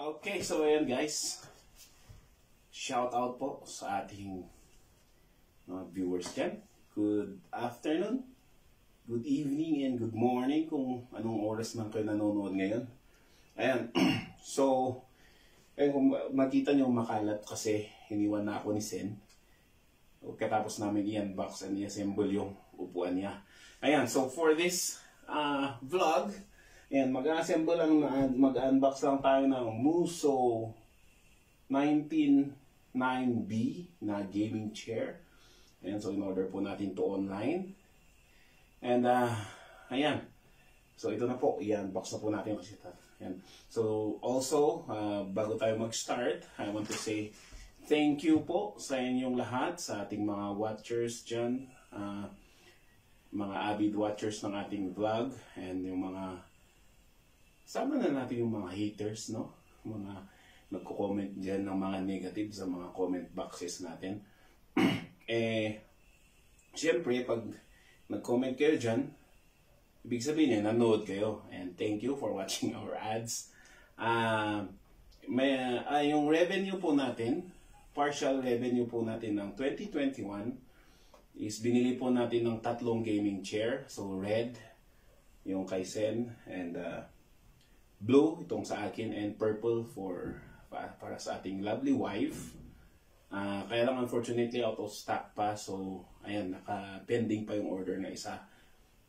Okay, so ayan guys. Shout out po sa ating mga viewers dyan. Good afternoon, good evening, and good morning kung anong oras man kayo nanonood ngayon. Ayan. so, ayun, kung makita nyo makalat kasi hiniwan na ako ni Sen. Katapos namin i-unbox and i-assemble yung upuan niya. Ayan, so for this uh, vlog, ayan, mag-assemble lang, na- mag-unbox lang tayo ng Muso 199B na gaming chair. Ayan, so in order po natin to online. And, uh, ayan. So ito na po, i-unbox na po natin kasi ito. Ayan. So also, uh, bago tayo mag-start, I want to say thank you po sa inyong lahat, sa ating mga watchers dyan, uh, mga avid watchers ng ating vlog, and yung mga, sama na natin yung mga haters, no? Mga nagko-comment dyan ng mga negative sa mga comment boxes natin. eh, siyempre, pag nag-comment kayo dyan, ibig sabihin niya, nanood kayo. And thank you for watching our ads. Ah, may, ah, yung revenue po natin, partial revenue po natin ng 2021 is binili po natin ng tatlong gaming chair. So red, yung kay Sen, and uh, blue, itong sa akin, and purple for para, sa ating lovely wife. Ah, kaya lang unfortunately out of stock pa. So, ayan, naka-pending pa yung order na isa.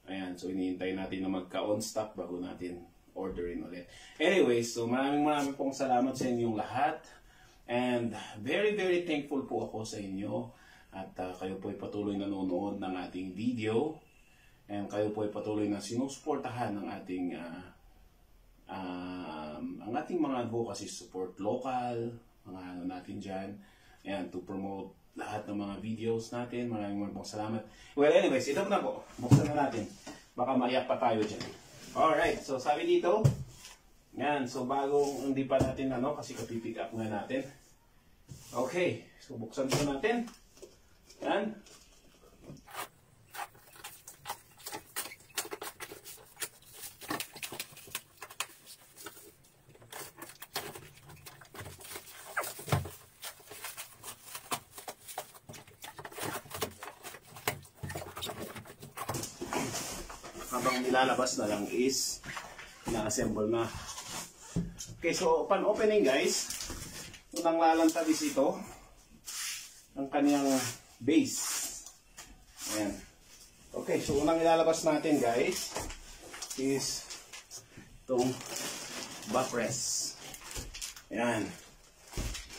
Ayan, so iniintay natin na magka-on stock bago natin orderin ulit. Anyway, so maraming maraming pong salamat sa inyong lahat. And very, very thankful po ako sa inyo. At ah, kayo po ay patuloy nanonood ng ating video. And kayo po ay patuloy na sinusuportahan ng ating ah, um, ang ating mga advocacy support local, mga ano natin dyan, ayan, to promote lahat ng mga videos natin. Maraming maraming salamat. Well, anyways, ito na po. Buksan na natin. Baka maiyak pa tayo dyan. Alright, so sabi dito, yan, so bagong hindi pa natin ano, kasi kapipick up nga natin. Okay, so buksan po natin. Yan. Habang nilalabas na lang is na-assemble na. Okay, so upon opening guys, unang lalantabis ito ang kaniyang base. Ayan. Okay, so unang ilalabas natin guys is itong backrest. Ayan.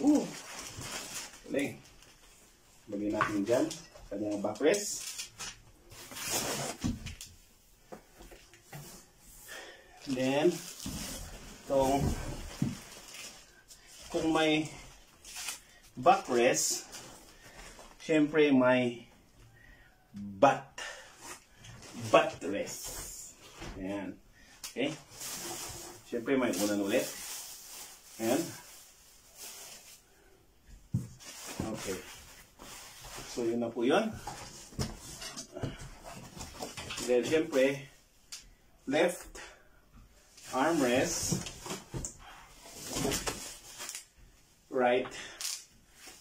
Woo! Galing. Lagyan natin dyan kanyang backrest. Then, itong kung may backrest, syempre may butt buttress. Ayan. Okay? Syempre may unan ulit. Ayan. Okay. So, yun na po yun. Then, syempre, left armrest, right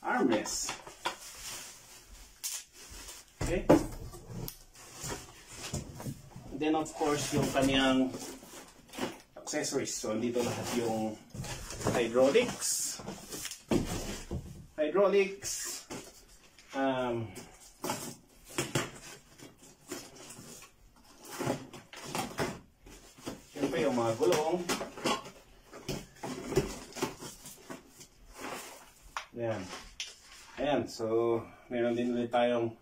armrest. Okay? Then of course, yung kanyang accessories. So, dito lahat yung hydraulics. Hydraulics. Um, Siyempre yung gulong. Ayan. Ayan. So, meron din ulit tayong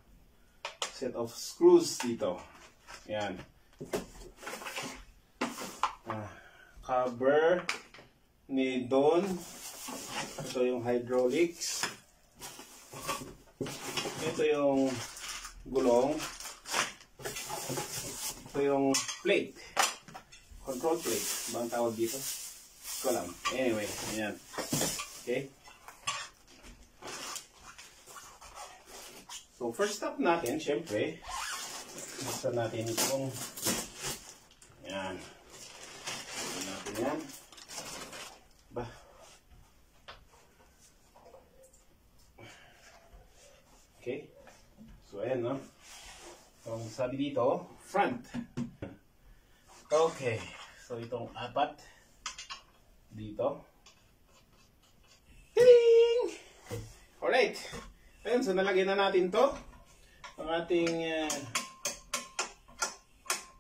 set of screws dito. Ayan. Ah, cover ni Don. Ito yung hydraulics. Ito yung gulong. Ito yung plate front plate. Ba tawag dito? Hindi ko alam. Anyway, ayan. Okay? So, first step natin, syempre, buksan natin itong ayan. Buksan natin yan. Ba? Okay? So, ayan, no? So, sabi dito, front. Okay. So, itong apat dito. Ting! Alright. Ayun, so nalagyan na natin to. Ang ating uh,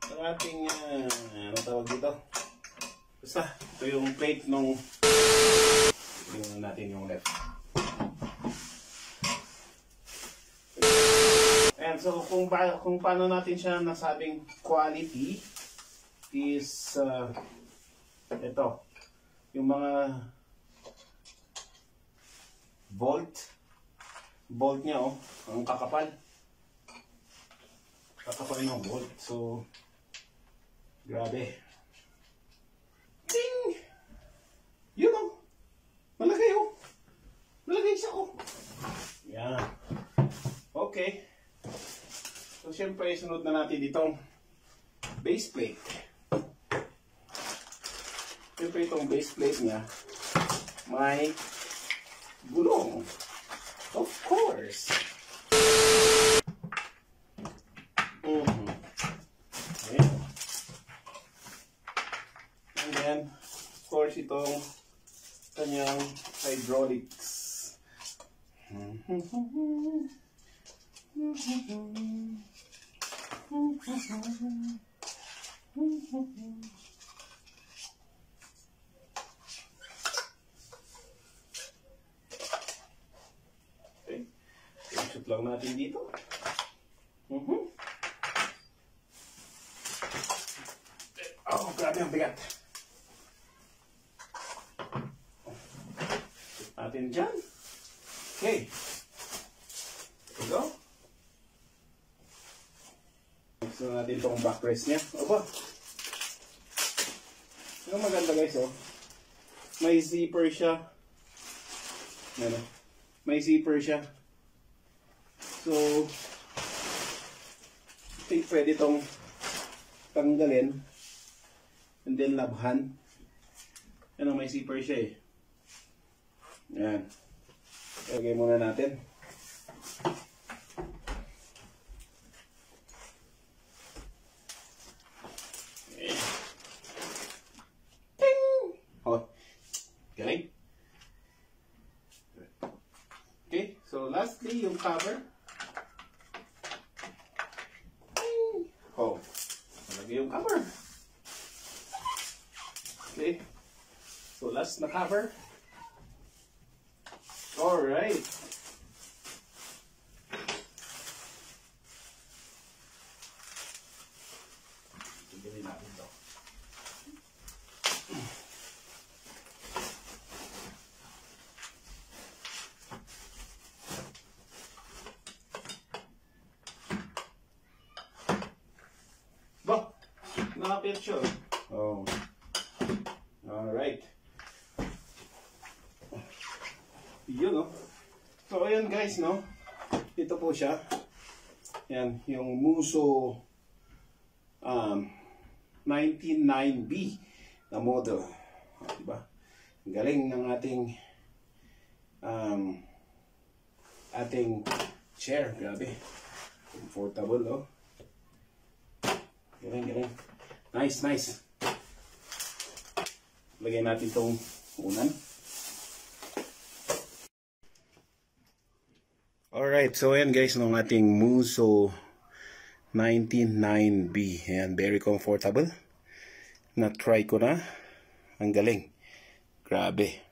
ang ating uh, ano tawag dito? Basta, ito yung plate nung yung natin yung left. Ayan, so kung, ba, kung paano natin siya nasabing quality is uh, ito. Yung mga volt bolt niya oh, ang kakapal. Kakapal ng bolt. So, grabe. Ting! Yun oh. Malagay oh. Malagay siya oh. Yan. Okay. So, syempre, sunod na natin ditong base plate. Syempre, itong base plate niya may gulong. Of course. Mhm. Ayan. And then, of course, itong kanyang hydraulics. Okay. lang natin dito. Mhm. Oh, grabe ang bigat. Natin dyan. Okay. There we go. Gusto natin itong backrest niya. Aba. Ano maganda guys, oh. May zipper siya. Ano? May zipper siya. So, I think pwede itong tanggalin and then labhan. Ano, may zipper siya eh. Yan. Lagay muna natin. Ayan. Ting! Oh. Galing. Okay, so lastly, yung cover. Ting! Oh, nalagay yung cover. Okay, so last na cover. Alright. Tigilin natin to. Ba, siya. Oh. Alright. Yun, no? So, ayan guys, no? Ito po siya. Yan, yung Muso um, 99B na model. Diba? Ang galing ng ating um, ating chair. Grabe. Comfortable, no? Galing, galing. Nice, nice. Lagay natin itong unan. Alright, so ayan guys, ng ating Muso 99B. Ayan, very comfortable. Na-try ko na. Ang galing. Grabe.